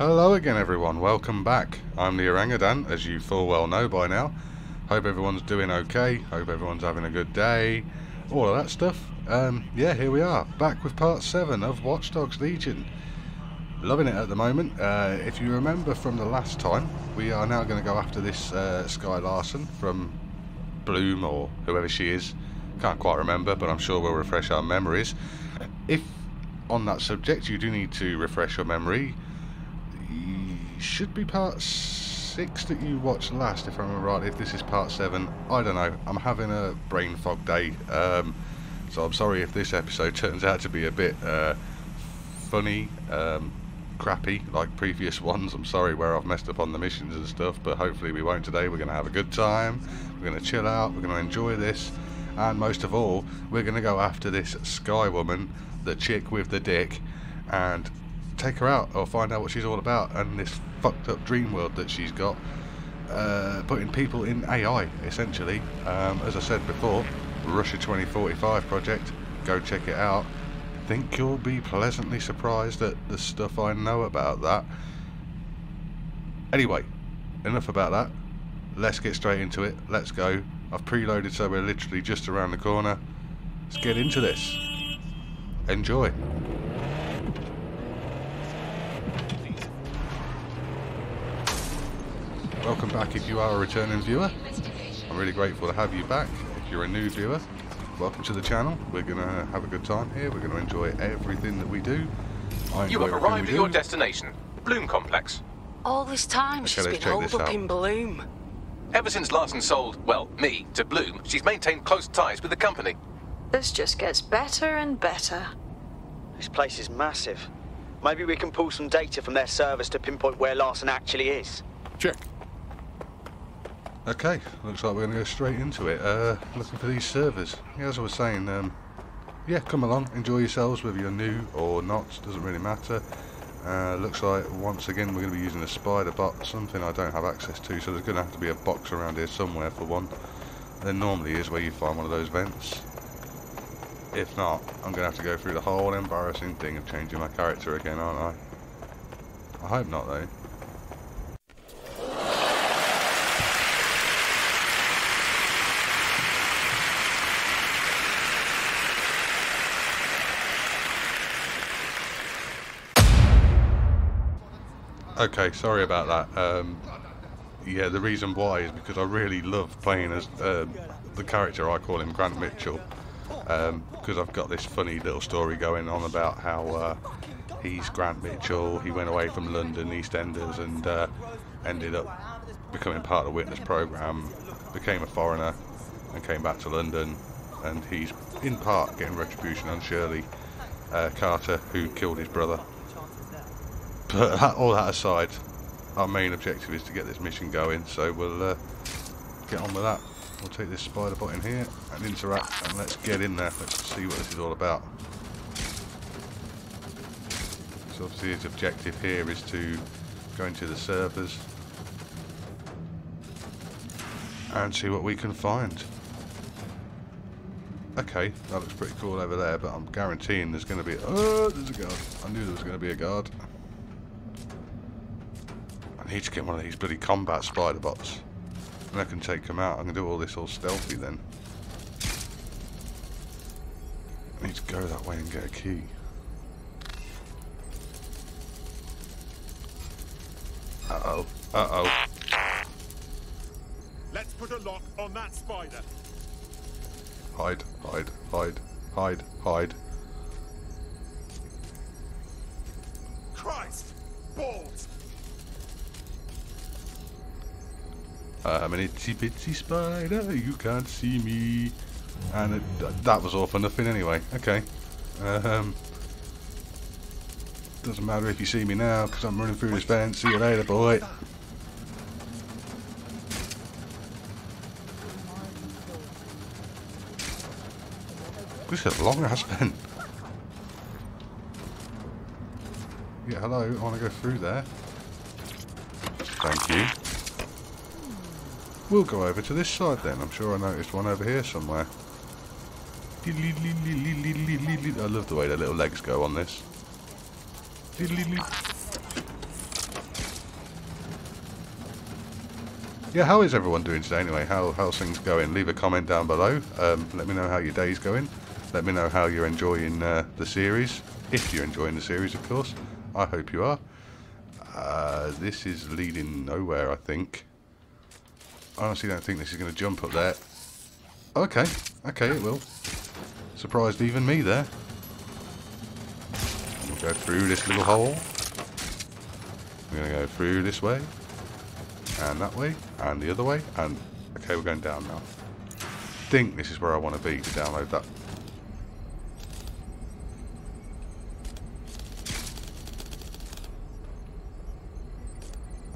Hello again everyone, welcome back. I'm the OranguDan, as you full well know by now. Hope everyone's doing okay, hope everyone's having a good day, all of that stuff. Um, yeah, here we are, back with part 7 of Watch Dogs Legion. Loving it at the moment. Uh, if you remember from the last time, we are now going to go after this uh, Skye Larsen from Bloom or whoever she is. Can't quite remember, but I'm sure we'll refresh our memories. If on that subject you do need to refresh your memory, should be part 6 that you watched last, if I remember right. If this is part 7, I don't know. I'm having a brain fog day, um, so I'm sorry if this episode turns out to be a bit uh, funny, um, crappy, like previous ones. I'm sorry where I've messed up on the missions and stuff, but hopefully we won't today. We're going to have a good time, we're going to chill out, we're going to enjoy this, and most of all, we're going to go after this Skye woman, the chick with the dick, and take her out or find out what she's all about and this fucked up dream world that she's got. Uh, putting people in AI, essentially. Um, as I said before, Russia 2045 project, go check it out. I think you'll be pleasantly surprised at the stuff I know about that. Anyway, enough about that. Let's get straight into it. Let's go. I've preloaded so we're literally just around the corner. Let's get into this. Enjoy. Welcome back if you are a returning viewer. I'm really grateful to have you back. If you're a new viewer, welcome to the channel. We're going to have a good time here. We're going to enjoy everything that we do. I you have arrived at your destination, Bloom Complex. All this time okay, she's been holed up out. in Bloom. Ever since Larsen sold, well, me, to Bloom, she's maintained close ties with the company. This just gets better and better. This place is massive. Maybe we can pull some data from their servers to pinpoint where Larsen actually is. Check. Okay, looks like we're going to go straight into it. Uh, looking for these servers. Yeah, as I was saying, um, yeah, come along, enjoy yourselves, whether you're new or not, doesn't really matter. Uh, looks like once again we're going to be using a spider bot, something I don't have access to, so there's going to have to be a box around here somewhere for one. There normally is where you find one of those vents. If not, I'm going to have to go through the whole embarrassing thing of changing my character again, aren't I? I hope not though. Okay, sorry about that. Um, yeah, the reason why is because I really love playing as um, the character I call him Grant Mitchell. Because um, I've got this funny little story going on about how uh, he's Grant Mitchell. He went away from London EastEnders and uh, ended up becoming part of the Witness program. Became a foreigner and came back to London. And he's in part getting retribution on Shirley uh, Carter, who killed his brother. But all that aside, our main objective is to get this mission going, so we'll uh, get on with that. We'll take this spider bot in here and interact, and let's get in there. Let's see what this is all about. So obviously his objective here is to go into the servers and see what we can find. Okay, that looks pretty cool over there, but I'm guaranteeing there's going to be... Oh, there's a guard. I knew there was going to be a guard need to get one of these bloody combat spider bots. And I can take them out. I can do all this all stealthy then. I need to go that way and get a key. Uh-oh. Uh-oh. Let's put a lock on that spider. Hide, hide, hide, hide, hide. I'm an itsy bitsy spider, you can't see me. And it, that was all for nothing anyway. Okay. Um, doesn't matter if you see me now, because I'm running through this vent. See you later, boy. This is a long ass vent. Yeah, hello, I want to go through there. Thank you. We'll go over to this side then. I'm sure I noticed one over here somewhere. I love the way the little legs go on this. Yeah, how is everyone doing today anyway? How, how's things going? Leave a comment down below. Um, let me know how your day's going. Let me know how you're enjoying uh, the series. If you're enjoying the series, of course. I hope you are. Uh, this is leading nowhere, I think. I honestly don't think this is going to jump up there. Okay, okay, it will. Surprised even me there. We'll go through this little hole. We're going to go through this way. And that way. And the other way. And, okay, we're going down now. I think this is where I want to be to download that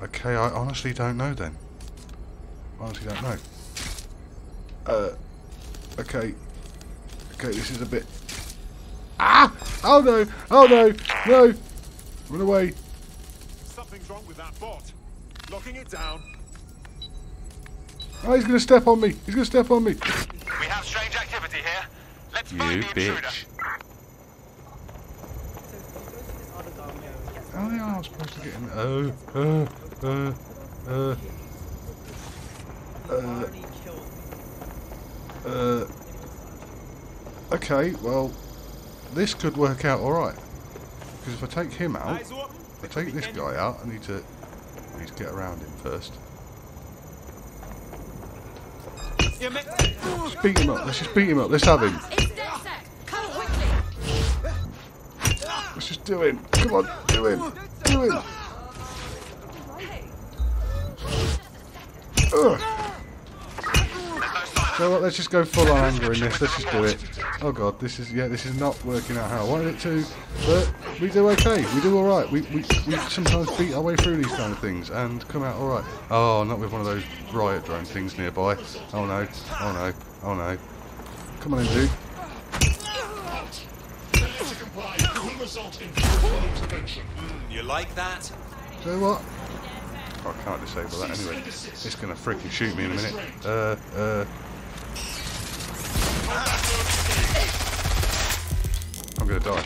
Okay, I honestly don't know then. I honestly don't know. Uh, okay. Okay, this is a bit... Ah! Oh no! Oh no! No! Run away! Something's wrong with that bot. Locking it down. Oh, he's gonna step on me! He's gonna step on me! We have strange activity here. Let's you find the intruder. bitch. Oh yeah, I supposed to get in. Oh, uh, uh, uh, uh, uh. Okay, well, this could work out alright. Because if I take him out, if I take this guy out, I need to, I need to get around him first. Let's beat him up. Let's just beat him up. Let's have him. Come quickly. Let's just do him. Come on, do him. Do him. Ugh. So what? Let's just go full on anger in this. Let's just do it. Oh god, this is yeah, this is not working out how I wanted it to, but we do okay. We do all right. We we, we sometimes beat our way through these kind of things and come out all right. Oh, not with one of those riot drone things nearby. Oh no. Oh no. Oh no. Come on in, dude. You like that? So what? Oh, I can't disable that anyway. It's gonna freaking shoot me in a minute. Uh, uh. I'm gonna die.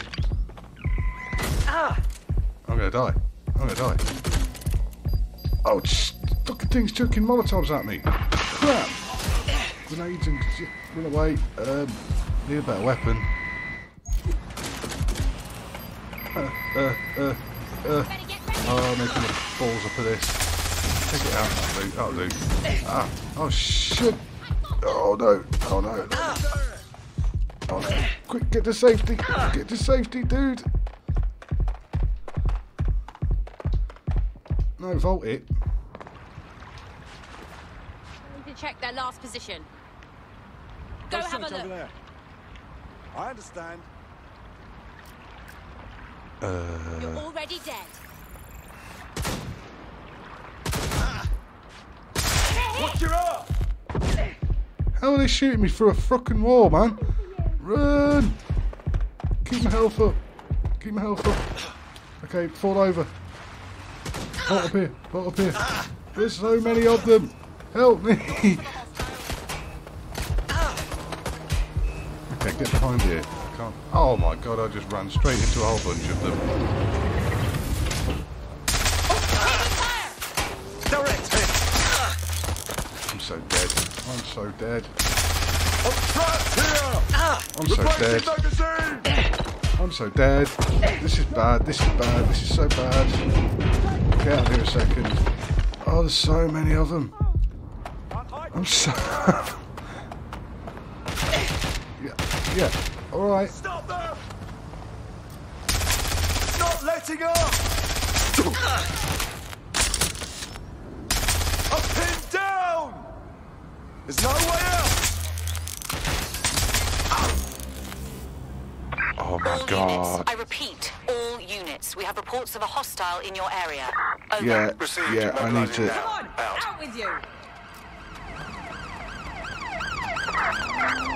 I'm gonna die. I'm gonna die. Oh, sh- fucking thing's chucking molotovs at me. Crap! Grenades and. Run away. Um, need a better weapon. Uh, uh, uh, uh. Oh, making the balls up of this. Take it out. That'll do. That'll do. Ah. Oh, shit. Oh, no. Oh, no. Oh, no. Quick, get to safety. Get to safety, dude. No, vault it. We need to check their last position. Go There's have a over look. there. I understand. Uh, You're already dead. Watch your up! How are they shooting me through a fucking wall, man? Run! Keep my health up. Keep my health up. Okay, fall over. Vault up here. Vault up here. There's so many of them. Help me. Okay, get behind here. I can't. Oh my god, I just ran straight into a whole bunch of them. I'm so dead. I'm trapped here! I'm so dead. Magazine! I'm so dead. This is bad. This is bad. This is so bad. Get out of here a second. Oh, there's so many of them. I'm so. yeah. Yeah. All right. Stop them! Not letting up! I'm pinned down! There's no way out! Oh my All god. units, I repeat, all units. We have reports of a hostile in your area. Over. Yeah. Yeah. I need to. Come on, out with you.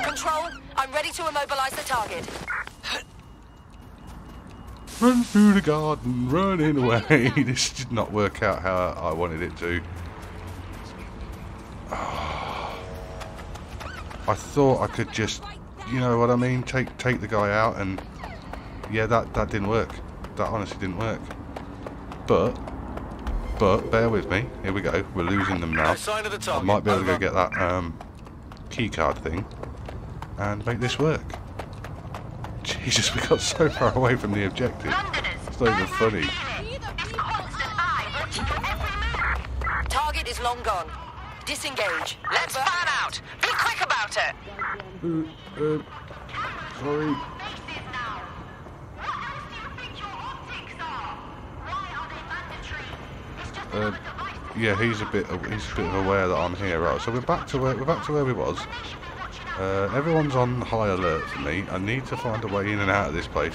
Control, I'm ready to immobilize the target. Run through the garden, running away. this did not work out how I wanted it to. Ah. I thought I could just, you know what I mean, take take the guy out, and yeah, that that didn't work. That honestly didn't work. But, But bear with me. Here we go. We're losing them now. No sign of the I might be able to go get that um, key card thing and make this work. Jesus, we got so far away from the objective. It's not even funny. Target is long gone. Disengage. Let's fan out. Be quick about it. Uh, uh, sorry. Uh, yeah, he's a bit he's a bit aware that I'm here. Right, so we're back to where we're back to where we was. Uh, everyone's on high alert for me. I need to find a way in and out of this place.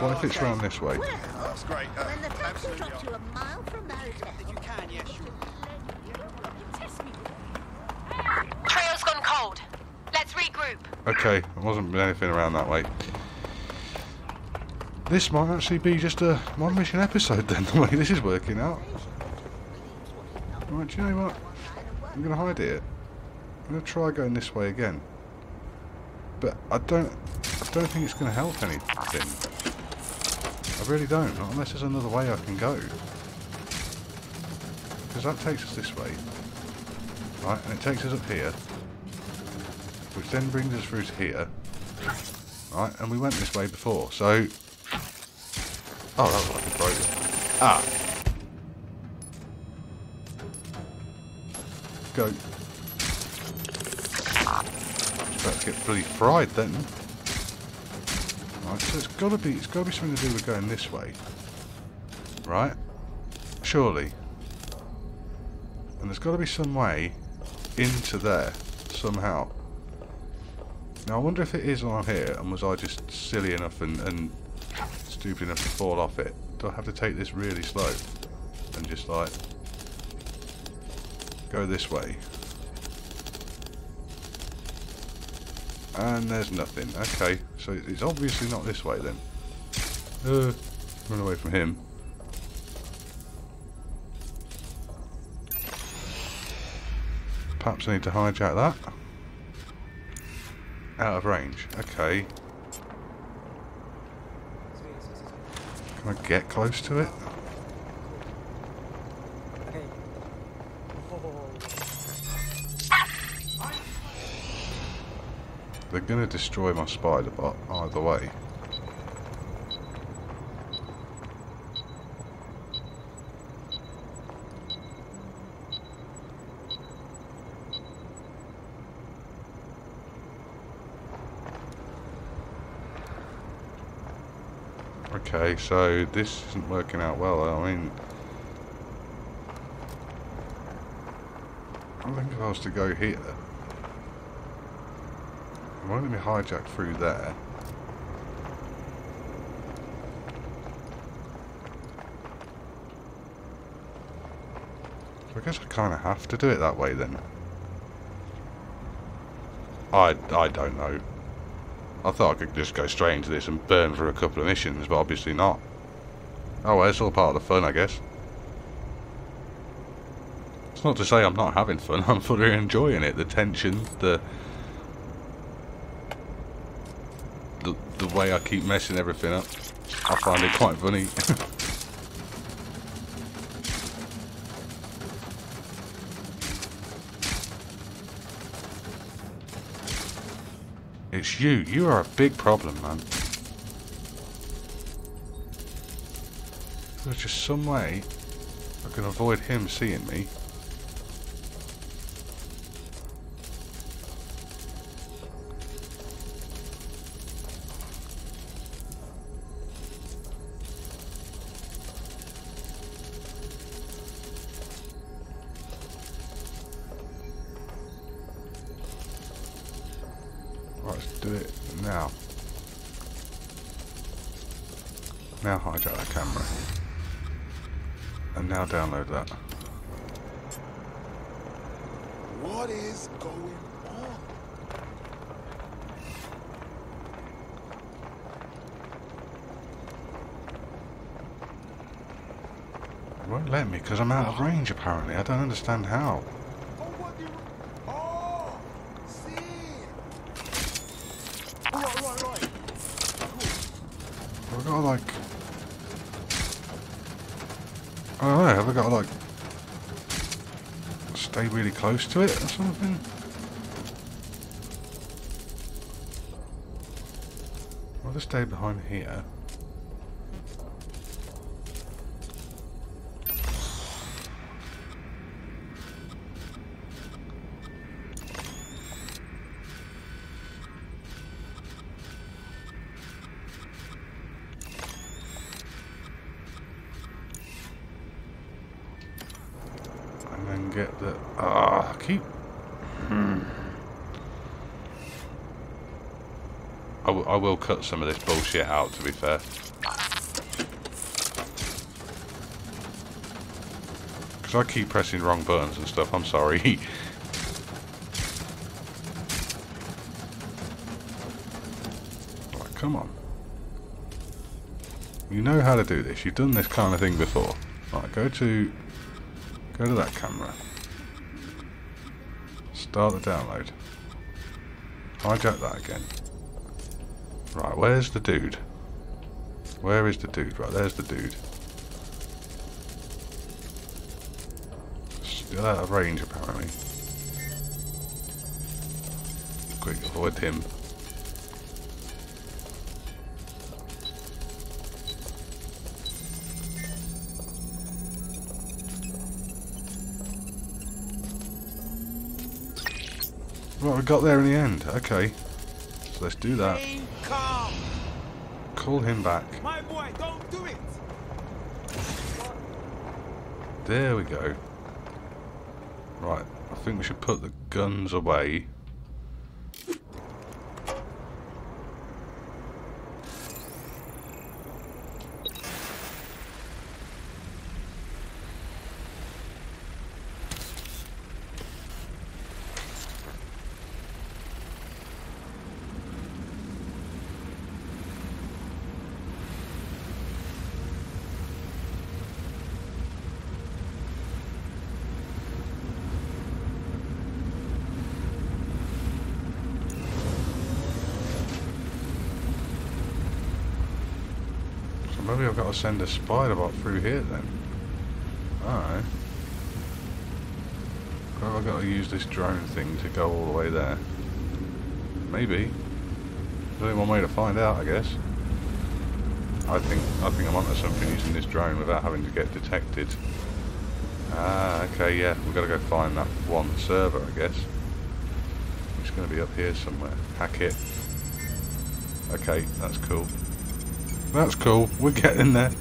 What if it's round this way? That's great. Uh, When the taxi absolutely dropped you a mile from Maritime. You can, yeah, sure. Trail's gone cold. Let's regroup. Okay, there wasn't anything around that way. This might actually be just a one mission episode then, the way this is working out. Right, do you know what? I'm going to hide it. I'm going to try going this way again. But I don't, I don't think it's going to help anything. I really don't, not unless there's another way I can go. Because that takes us this way. Right, and it takes us up here which then brings us through to here. Right, and we went this way before, so... Oh, that was like a broken. Ah! Go. About to get bloody fried then. Right, so it's gotta be, it's gotta be something to do with going this way. Right? Surely. And there's gotta be some way into there, somehow. Now I wonder if it is on here, and was I just silly enough and, and stupid enough to fall off it? Do I have to take this really slow? And just like, go this way? And there's nothing. Okay, so it's obviously not this way then. Uh, run away from him. Perhaps I need to hijack that. Out of range. Okay. Can I get close to it? They're gonna destroy my spider bot either way. Okay, so this isn't working out well. I mean, I think if I was to go here, why don't we hijack through there? I guess I kind of have to do it that way then. I, I don't know. I thought I could just go straight into this and burn for a couple of missions, but obviously not. Oh well, it's all part of the fun, I guess. It's not to say I'm not having fun, I'm fully enjoying it. The tension, the... The, the way I keep messing everything up. I find it quite funny. You. You are a big problem, man. There's just some way I can avoid him seeing me. Camera. And now download that. What is going on? It won't let me because I'm out of range apparently. I don't understand how. Oh, what do you... Oh, see. Right, right, right. I've got to like... I don't know, have I got to like stay really close to it or something? I'll just stay behind here. And then get the... Ah, keep... Hmm. I, w- I will cut some of this bullshit out, to be fair. Because I keep pressing wrong buttons and stuff, I'm sorry. Right, come on. You know how to do this. You've done this kind of thing before. Right, go to... Go to that camera. Start the download. Hijack that again. Right, where's the dude? Where is the dude? Right, there's the dude. Still out of range, apparently. Quick, avoid him. Right, we got there in the end. Okay. Let's do that. Call him back. My boy, don't do it. There we go. Right, I think we should put the guns away. So maybe I've got to send a spider bot through here then. Alright. Or have I got to use this drone thing to go all the way there? Maybe. There's only one way to find out, I guess. I think I think I'm onto something using this drone without having to get detected. Ah, okay, yeah, we've got to go find that one server, I guess. It's going to be up here somewhere. Hack it. Okay, that's cool. That's cool. We're getting there.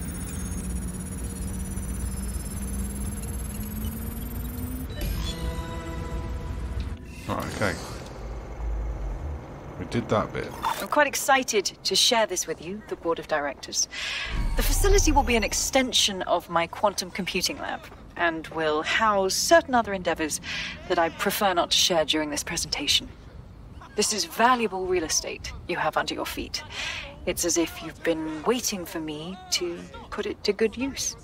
Right, okay. We did that bit. I'm quite excited to share this with you, the board of directors. The facility will be an extension of my quantum computing lab and will house certain other endeavors that I prefer not to share during this presentation. This is valuable real estate you have under your feet. It's as if you've been waiting for me to put it to good use.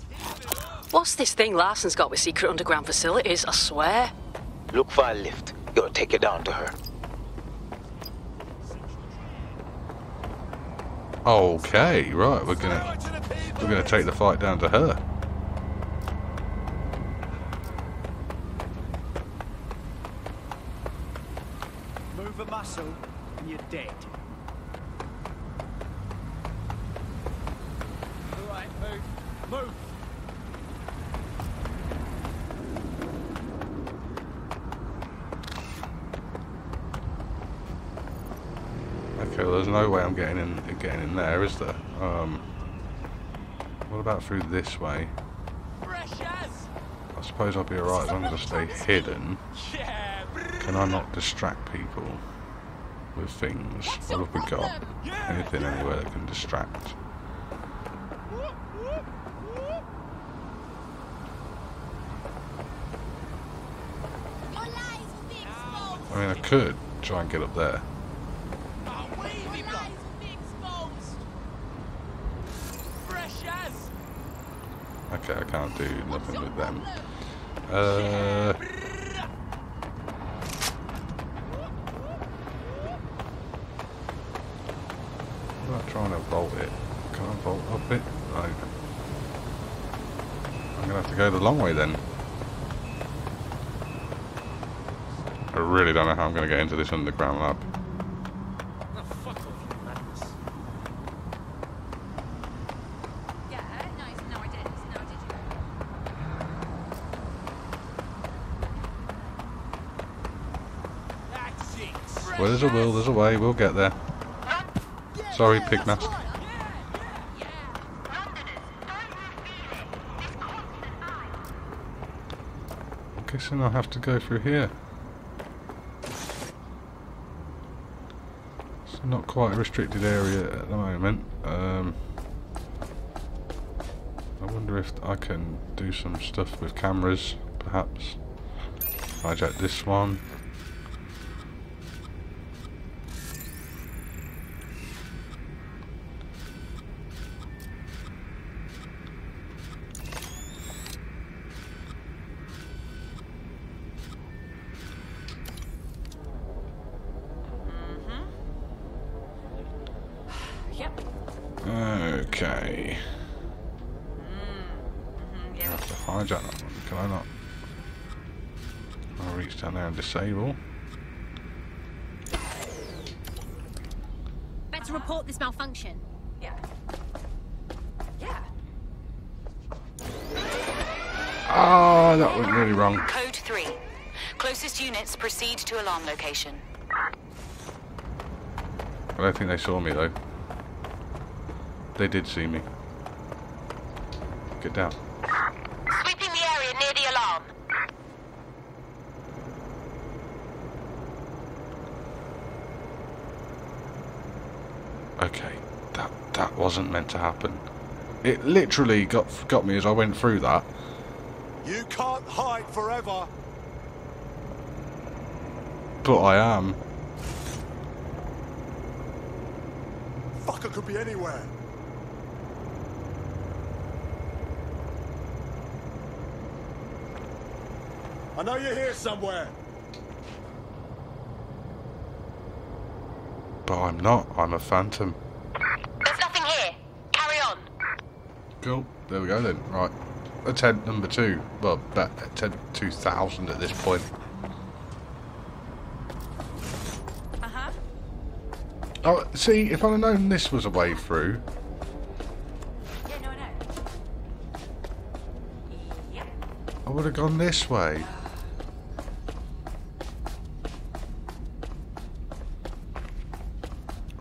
What's this thing Larsen's got with secret underground facilities? I swear. Look for a lift. Gonna take you down to her. Okay, right, we're gonna we're gonna take the fight down to her. Move a muscle and you're dead. All right, move. Okay, well, there's no way I'm getting in getting in there, is there? Um, what about through this way? I suppose I'll be alright as long as I stay hidden. Can I not distract people with things? What have we got? Anything anywhere that can distract? I mean, I could try and get up there. Okay, I can't do nothing with them. Uh, what about trying to vault it? Can I vault up it? I'm going to have to go the long way then. I really don't know how I'm going to get into this underground lab. Well, there's a will, there's a way, we'll get there. Sorry, pig mask. I'm guessing I'll have to go through here. Not quite a restricted area at the moment. Um, I wonder if I can do some stuff with cameras, perhaps. Hijack this one. Hijack that one, can I not? I'll reach down there and disable. Better report this malfunction. Yeah. Yeah. Ah, that went really wrong. Code 3. Closest units proceed to alarm location. I don't think they saw me though. They did see me. Get down. Sweeping the area near the alarm. Okay, that that wasn't meant to happen. It literally got got me as I went through that. You can't hide forever. But I am. Fucker could be anywhere. I know you're here somewhere. But I'm not. I'm a phantom. There's nothing here. Carry on. Cool. There we go then. Right. Attempt number two. Well, that attempt 2000 at this point. Uh-huh. Oh, see, if I'd have known this was a way through, Yeah, no, I know. Yep. I would have gone this way.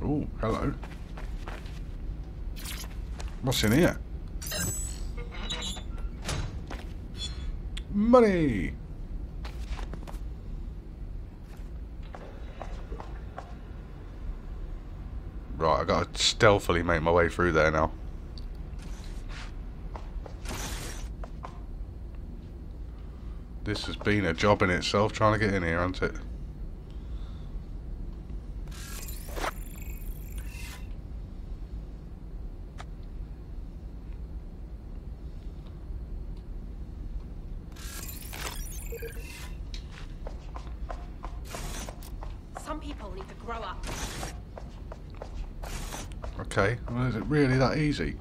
Oh, hello. What's in here? Money! Right, i got to stealthily make my way through there now. This has been a job in itself trying to get in here, hasn't it? Some people need to grow up. Okay, well, is it really that easy?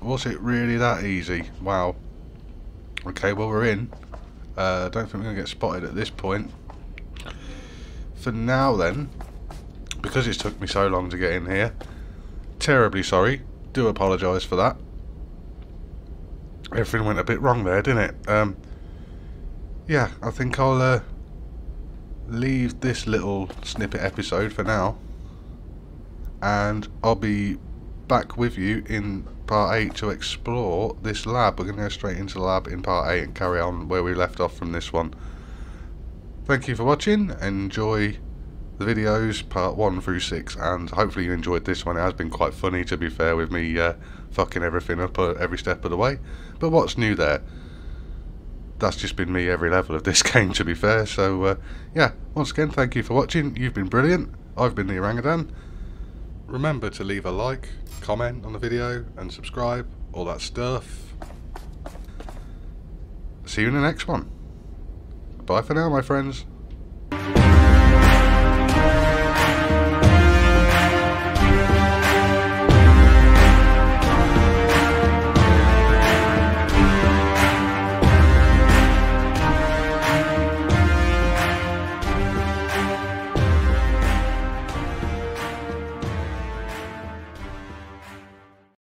Was it really that easy? Wow. Okay, well we're in. I uh, don't think we're going to get spotted at this point. For now then, because it's took me so long to get in here, terribly sorry. Do apologise for that. Everything went a bit wrong there, didn't it? Um, yeah, I think I'll uh, leave this little snippet episode for now and I'll be back with you in part 8 to explore this lab. We're going to go straight into the lab in part 8 and carry on where we left off from this one. Thank you for watching, enjoy the videos part 1 through 6 and hopefully you enjoyed this one. It has been quite funny to be fair with me uh, fucking everything up uh, every step of the way. But what's new there? That's just been me every level of this game to be fair. So uh, yeah, once again thank you for watching. You've been brilliant. I've been the OranguDan. Remember to leave a like, comment on the video and subscribe, all that stuff. See you in the next one. Bye for now my friends.